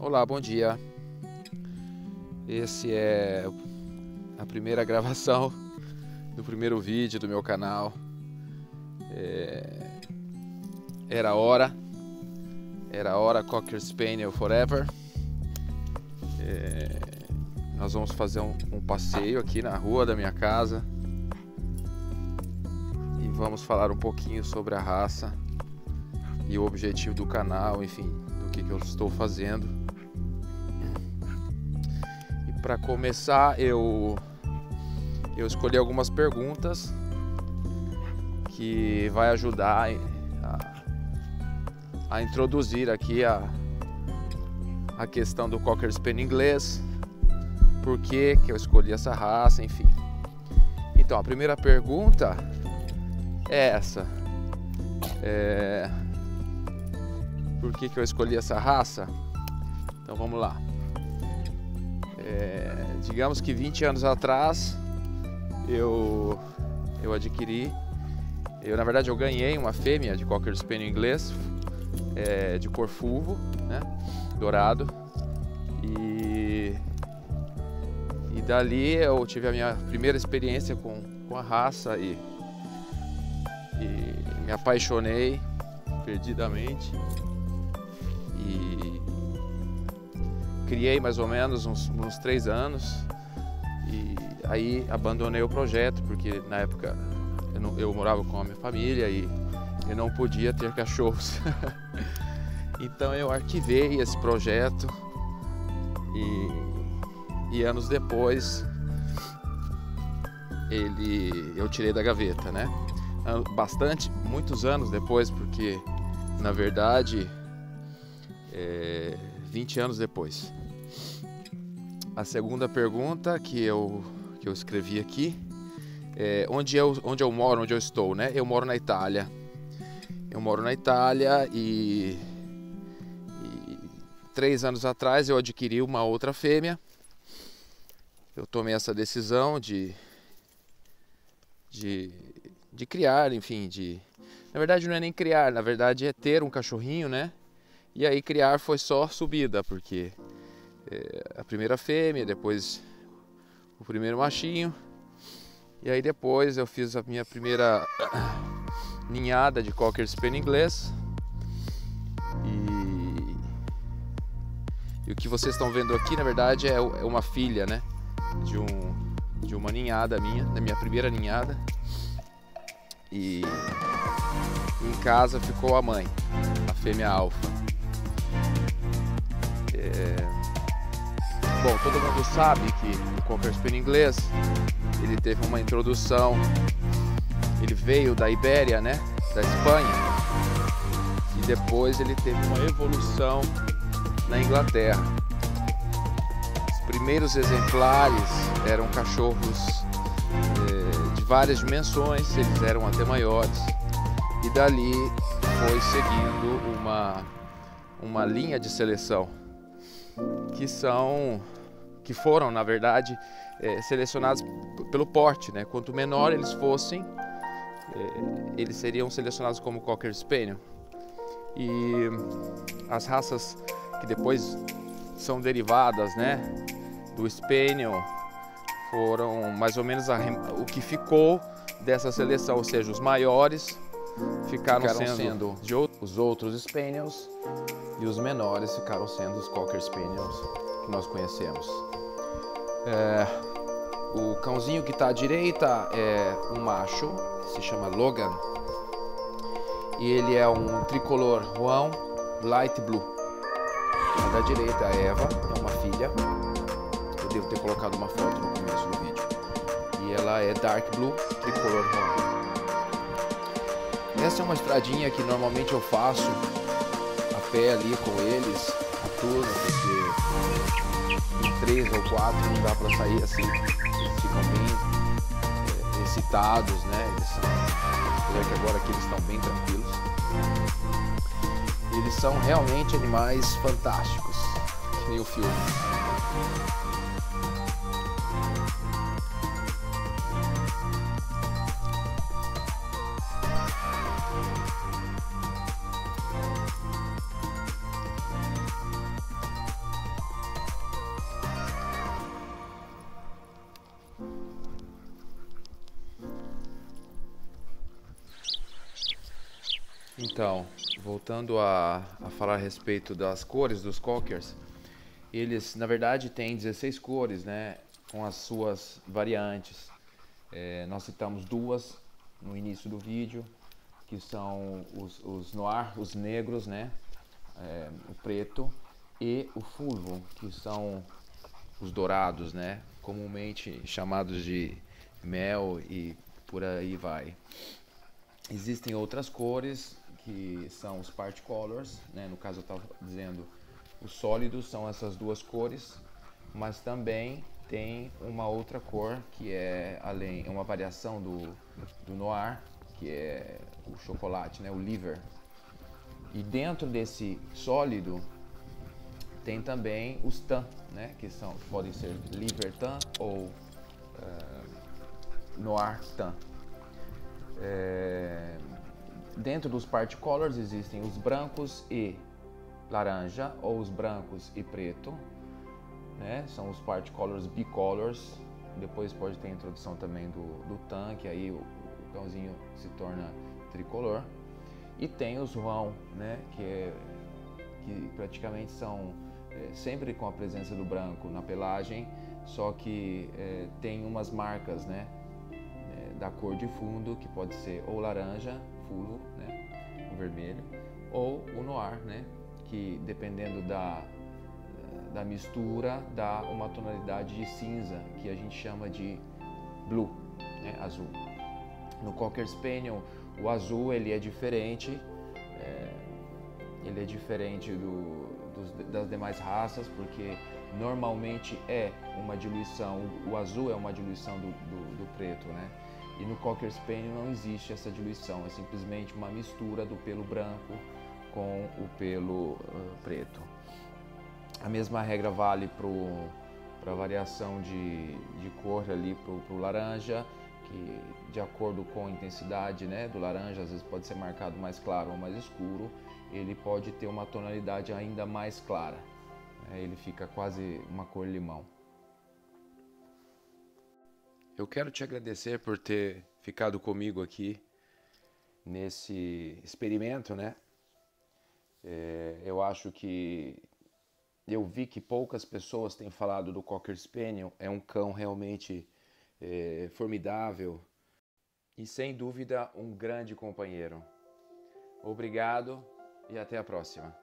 Olá, bom dia. Esse é a primeira gravação do primeiro vídeo do meu canal. É... Era hora, era hora Cocker Spaniel Forever. É... Nós vamos fazer um, um passeio aqui na rua da minha casa e vamos falar um pouquinho sobre a raça e o objetivo do canal, enfim, do que, que eu estou fazendo para começar, eu eu escolhi algumas perguntas que vai ajudar a, a introduzir aqui a, a questão do Cocker Spaniel inglês, por que, que eu escolhi essa raça, enfim. Então, a primeira pergunta é essa. É... Por que, que eu escolhi essa raça? Então vamos lá. É, digamos que 20 anos atrás eu, eu adquiri, eu na verdade eu ganhei uma fêmea de Cocker Spaniel inglês, é, de cor fulvo, né, dourado, e, e dali eu tive a minha primeira experiência com, com a raça e, e me apaixonei perdidamente criei mais ou menos uns, uns três anos e aí abandonei o projeto porque na época eu, não, eu morava com a minha família e eu não podia ter cachorros. então eu arquivei esse projeto e, e anos depois ele eu tirei da gaveta, né? Bastante, muitos anos depois, porque na verdade é, 20 anos depois. A segunda pergunta que eu, que eu escrevi aqui é onde eu, onde eu moro, onde eu estou, né? Eu moro na Itália. Eu moro na Itália e, e três anos atrás eu adquiri uma outra fêmea. Eu tomei essa decisão de, de, de criar, enfim, de. Na verdade não é nem criar, na verdade é ter um cachorrinho, né? E aí criar foi só subida, porque é, a primeira fêmea, depois o primeiro machinho. E aí depois eu fiz a minha primeira ninhada de Cocker Spaniel inglês. E, e o que vocês estão vendo aqui, na verdade, é, é uma filha, né? De, um, de uma ninhada minha, da minha primeira ninhada. E em casa ficou a mãe, a fêmea alfa. Bom, todo mundo sabe que o Cocker Spaniel inglês ele teve uma introdução, ele veio da Ibéria, né, da Espanha, e depois ele teve uma evolução na Inglaterra. Os primeiros exemplares eram cachorros é, de várias dimensões, eles eram até maiores, e dali foi seguindo uma uma linha de seleção que são que foram na verdade é, selecionados pelo porte, né? Quanto menor eles fossem, é, eles seriam selecionados como Cocker Spaniel. E as raças que depois são derivadas, né, do Spaniel, foram mais ou menos a, o que ficou dessa seleção, ou seja, os maiores ficaram, ficaram sendo, sendo de os outros Spaniels e os menores ficaram sendo os Cocker Spaniels que nós conhecemos. É, o cãozinho que está à direita é um macho, se chama Logan, e ele é um tricolor Juan Light Blue. A da direita é Eva, é uma filha. Eu devo ter colocado uma foto no começo do vídeo. E ela é Dark Blue, tricolor Juan. Essa é uma estradinha que normalmente eu faço pé ali com eles, a turma, porque em três ou quatro não dá para sair assim. Eles ficam bem é, excitados, né? Eles são, que agora aqui eles estão bem tranquilos. Eles são realmente animais fantásticos, que nem o filme. Então, voltando a, a falar a respeito das cores dos cockers, eles na verdade têm 16 cores, né, com as suas variantes. É, nós citamos duas no início do vídeo, que são os, os noir, os negros, né, é, o preto e o fulvo, que são os dourados, né, comumente chamados de mel e por aí vai. Existem outras cores que são os part colors, né? no caso eu estava dizendo os sólidos são essas duas cores, mas também tem uma outra cor que é além é uma variação do, do noir, que é o chocolate, né? o liver. E dentro desse sólido tem também os tan, né? que são podem ser liver tan ou uh, noir tan. É, dentro dos part colors existem os brancos e laranja ou os brancos e preto, né? São os part colors bicolors. Depois pode ter a introdução também do, do tanque, aí o, o cãozinho se torna tricolor. E tem os João, né? Que, é, que praticamente são é, sempre com a presença do branco na pelagem, só que é, tem umas marcas, né? da cor de fundo, que pode ser ou laranja, fulo, né, o vermelho, ou o noir, né, que dependendo da, da mistura dá uma tonalidade de cinza, que a gente chama de blue, né, azul. No Cocker Spaniel, o azul ele é diferente, é, ele é diferente do, dos, das demais raças, porque normalmente é uma diluição, o azul é uma diluição do, do, do preto, né? E no Cocker Spaniel não existe essa diluição, é simplesmente uma mistura do pelo branco com o pelo uh, preto. A mesma regra vale para a variação de, de cor ali para o laranja, que de acordo com a intensidade né, do laranja, às vezes pode ser marcado mais claro ou mais escuro, ele pode ter uma tonalidade ainda mais clara. Né, ele fica quase uma cor limão. Eu quero te agradecer por ter ficado comigo aqui nesse experimento, né? É, eu acho que eu vi que poucas pessoas têm falado do Cocker Spaniel. É um cão realmente é, formidável e sem dúvida um grande companheiro. Obrigado e até a próxima.